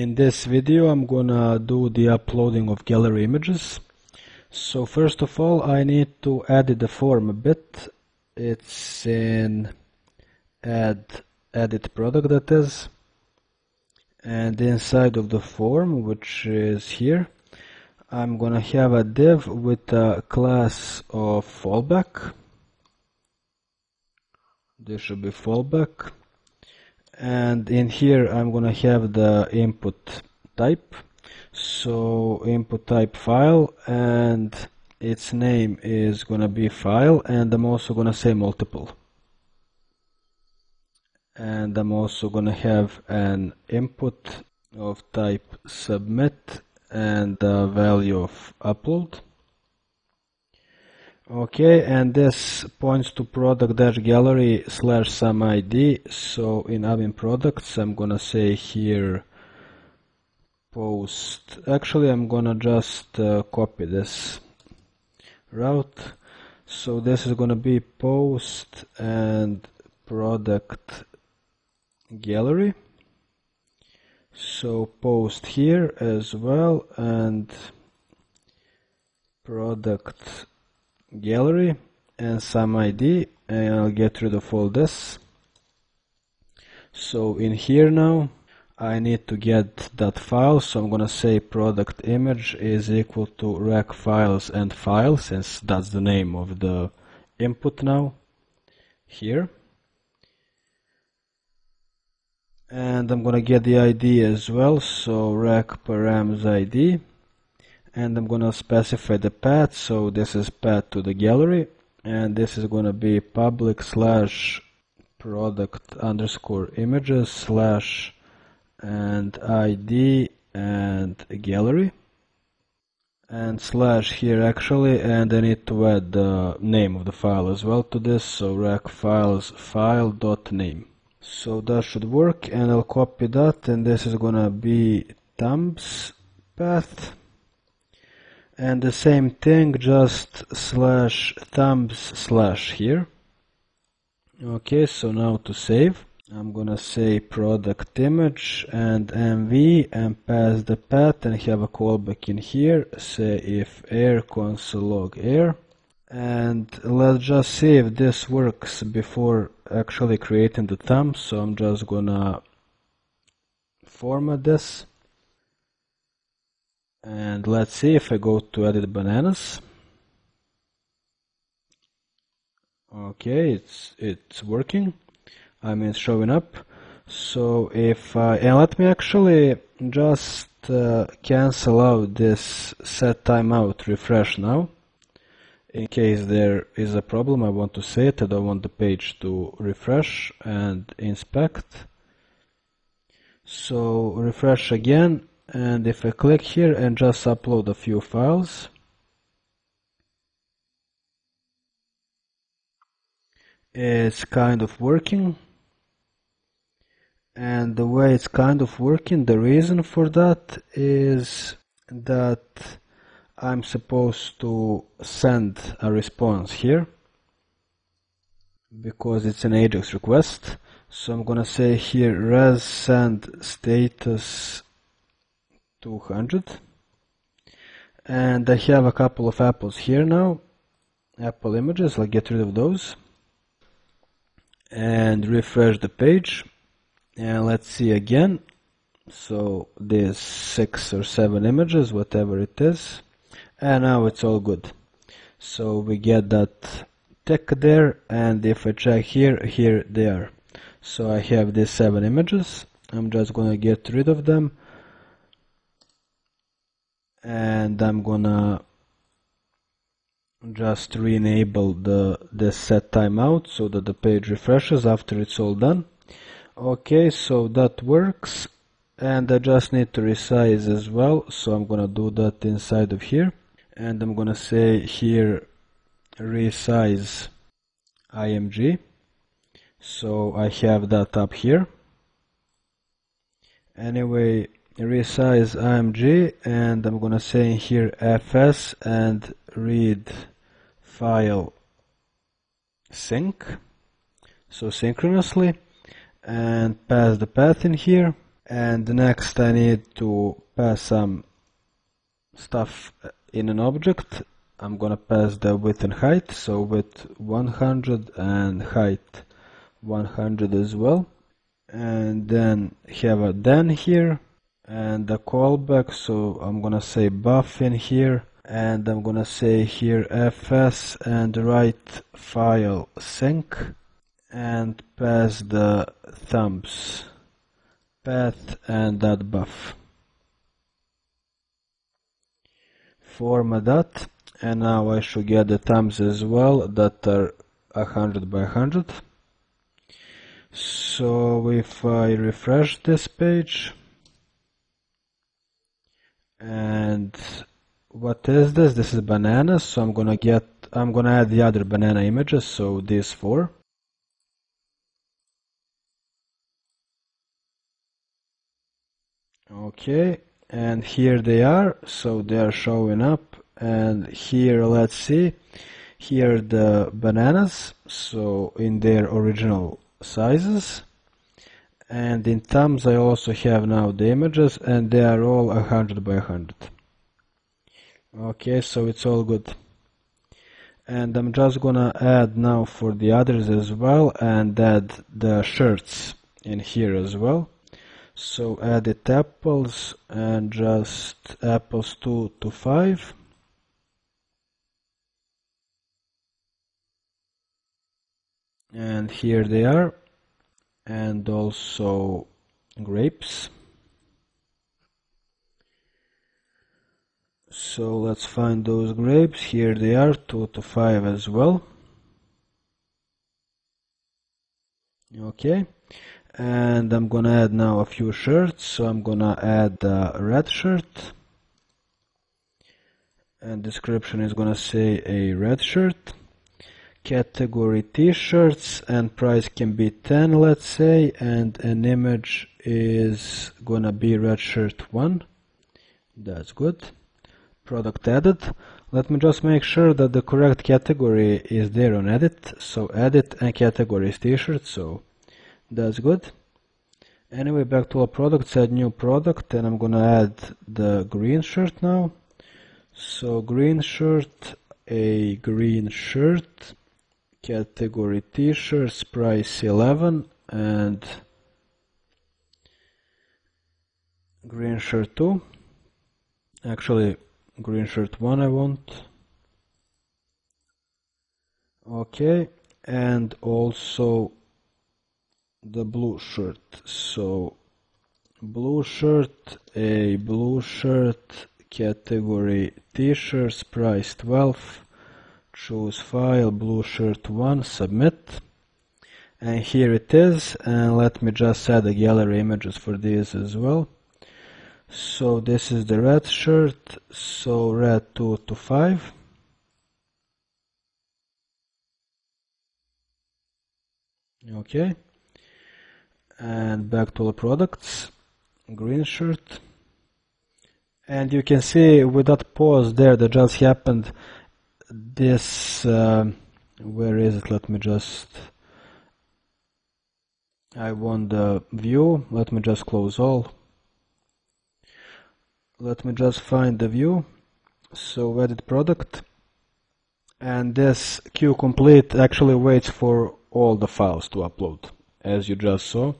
In this video I'm gonna do the uploading of gallery images. So first of all I need to edit the form a bit. It's in add edit product that is and inside of the form which is here I'm gonna have a div with a class of fallback this should be fallback and in here I'm gonna have the input type. So input type file and its name is gonna be file and I'm also gonna say multiple. And I'm also gonna have an input of type submit and the value of upload okay and this points to product dash gallery slash some id so in admin products I'm gonna say here post. Actually I'm gonna just uh, copy this route. So this is gonna be post and product gallery. So post here as well and product gallery and some ID and I'll get rid of all this. So in here now I need to get that file so I'm gonna say product image is equal to req files and file since that's the name of the input now here. And I'm gonna get the ID as well so req params ID and I'm gonna specify the path. So this is path to the gallery. And this is gonna be public slash product underscore images slash and ID and gallery. And slash here actually. And I need to add the name of the file as well to this. So req files file dot name. So that should work. And I'll copy that. And this is gonna be thumbs path and the same thing just slash thumbs slash here. Okay so now to save I'm gonna say product image and mv and pass the path and have a callback in here. Say if err console log err. And let's just see if this works before actually creating the thumb. So I'm just gonna format this and let's see if I go to edit bananas. Okay it's it's working. I mean it's showing up. So if I and let me actually just uh, cancel out this set timeout refresh now. In case there is a problem I want to say it. I don't want the page to refresh and inspect. So refresh again and if I click here and just upload a few files it's kind of working and the way it's kind of working the reason for that is that I'm supposed to send a response here because it's an Ajax request. So I'm gonna say here res send status 200 and I have a couple of apples here now. Apple images I'll get rid of those. And refresh the page. And let's see again. So there's six or seven images whatever it is. And now it's all good. So we get that tick there. And if I check here here they are. So I have these seven images. I'm just gonna get rid of them and I'm gonna just re-enable the the set timeout so that the page refreshes after it's all done. Okay so that works. And I just need to resize as well so I'm gonna do that inside of here. And I'm gonna say here resize img so I have that up here. Anyway resize img and I'm gonna say here fs and read file sync. So synchronously and pass the path in here. And next I need to pass some stuff in an object. I'm gonna pass the width and height so width 100 and height 100 as well. And then have a then here and the callback so I'm gonna say buff in here and I'm gonna say here fs and write file sync and pass the thumbs. Path and that buff. Format that and now I should get the thumbs as well that are 100 by 100 so if I refresh this page and what is this? This is bananas so I'm gonna get I'm gonna add the other banana images so these four. Okay and here they are so they are showing up. And here let's see here the bananas so in their original sizes and in thumbs I also have now the images and they are all 100 by 100 okay so it's all good. And I'm just gonna add now for the others as well and add the shirts in here as well. So edit apples and just apples 2 to 5 and here they are and also grapes. So let's find those grapes. Here they are 2 to 5 as well. Okay. And I'm gonna add now a few shirts. So I'm gonna add a red shirt. And description is gonna say a red shirt category t-shirts and price can be 10 let's say and an image is gonna be red shirt 1 that's good. Product added. Let me just make sure that the correct category is there on edit. So edit and category is t-shirt so that's good. Anyway back to our products add new product and I'm gonna add the green shirt now. So green shirt a green shirt category t-shirts price 11 and green shirt 2 actually green shirt 1 I want. Okay and also the blue shirt. So blue shirt a blue shirt category t-shirts price 12 choose file blue shirt 1 submit. And here it is and let me just add the gallery images for these as well. So this is the red shirt so red 2 to 5 okay. And back to the products green shirt. And you can see with that pause there that just happened this uh, where is it? Let me just I want the view. Let me just close all. Let me just find the view. So edit product. And this queue complete actually waits for all the files to upload as you just saw.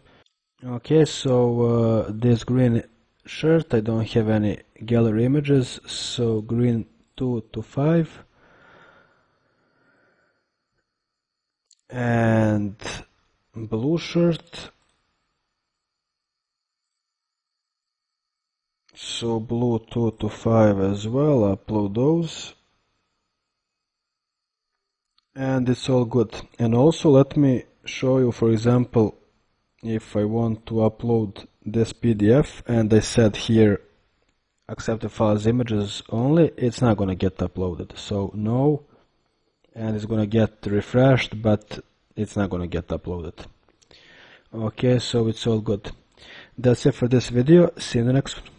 Okay so uh, this green shirt I don't have any gallery images so green 2 to 5 and blue shirt. So blue 2 to 5 as well upload those and it's all good. And also let me show you for example if I want to upload this PDF and I said here accept the files images only it's not gonna get uploaded. So no and it's gonna get refreshed but it's not gonna get uploaded. Okay so it's all good. That's it for this video. See you in the next one